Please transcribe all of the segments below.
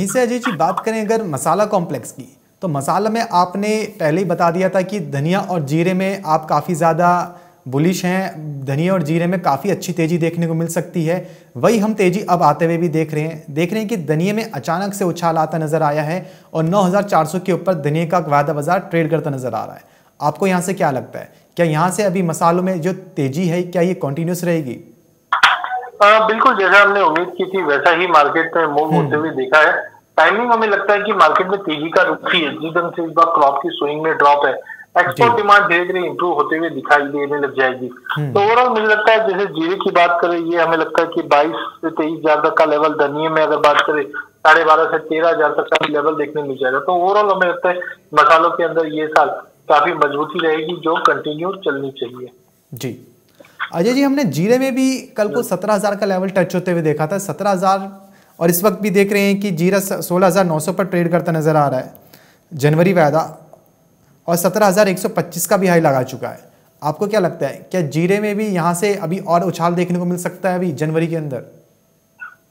यहीं से अजय जी बात करें अगर मसाला कॉम्प्लेक्स की तो मसाला में आपने पहले ही बता दिया था कि धनिया और जीरे में आप काफ़ी ज़्यादा बुलिश हैं, धनिया और जीरे में काफ़ी अच्छी तेज़ी देखने को मिल सकती है। वही हम तेज़ी अब आते हुए भी देख रहे हैं। देख रहे हैं कि धनिया में अचानक से उछाल आता नज़र आया है और 9400 के ऊपर धनिया का वायदा बाज़ार ट्रेड करता नज़र आ रहा है। आपको यहाँ से क्या लगता है? क्या यहाँ से अभी मसालों में जो तेज़ी है, क्या ये कॉन्टिन्यूस रहेगी? आ, बिल्कुल जैसा हमने उम्मीद की थी वैसा ही मार्केट में मूव होते हुए देखा है। टाइमिंग हमें लगता है कि मार्केट में तेज़ी का रुख ही है। जिस ढंग से इस बार क्रॉप की स्विंग में ड्रॉप है एक्सपोर्ट डिमांड धीरे धीरे इंप्रूव होते हुए दिखाई देने लग जाएगी। हम्म। तो ओवरऑल मुझे लगता है जैसे जीरे की बात करें ये हमें लगता है कि 22 से तेईस हज़ार तक का लेवल धनिया में अगर बात करें साढ़े बारह से तेरह हज़ार तक का लेवल देखने मिल जाएगा। तो ओवरऑल हमें लगता है मसालों के अंदर ये साल काफ़ी मजबूती रहेगी जो कंटिन्यू चलनी चाहिए। जी। अजय जी, हमने जीरे में भी कल को सत्रह हज़ार का लेवल टच होते हुए देखा था। सत्रह हज़ार, और इस वक्त भी देख रहे हैं कि जीरा सोलह हज़ार नौ सौ पर ट्रेड करता नज़र आ रहा है। जनवरी वायदा, और सत्रह हज़ार एक सौ पच्चीस का भी हाई लगा चुका है। आपको क्या लगता है, क्या जीरे में भी यहाँ से अभी और उछाल देखने को मिल सकता है अभी जनवरी के अंदर?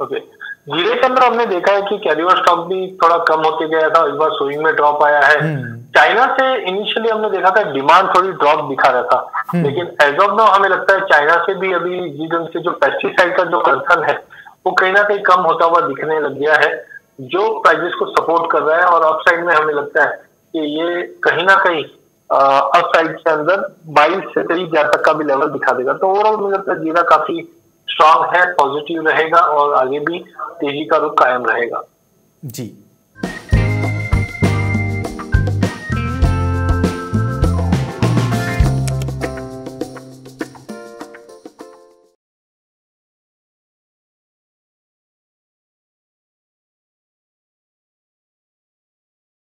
Okay okay. जीरे के अंदर हमने देखा है कि कैरियर स्टॉक भी थोड़ा कम होते गया था इस बार स्विंग में ड्रॉप आया है हम्म। चाइना से इनिशियली हमने देखा था डिमांड थोड़ी ड्रॉप दिखा रहा था हम्म। लेकिन एज ऑफ़ नाउ हमें लगता है चाइना से भी अभी जिस ढंग से जो पेस्टिसाइड का जो कंसर्न है वो कहीं ना कहीं कम होता हुआ दिखने लग गया है जो प्राइजेस को सपोर्ट कर रहा है और अपसाइड में हमें लगता है कि ये कहीं ना कहीं अपसाइड के अंदर बाईस से तेईस हज़ार तक का भी लेवल दिखा देगा तो ओवरऑल मुझे लगता है जीरा काफ़ी स्ट्रांग है पॉजिटिव रहेगा और आगे भी तेज़ी का रुख कायम रहेगा। जी।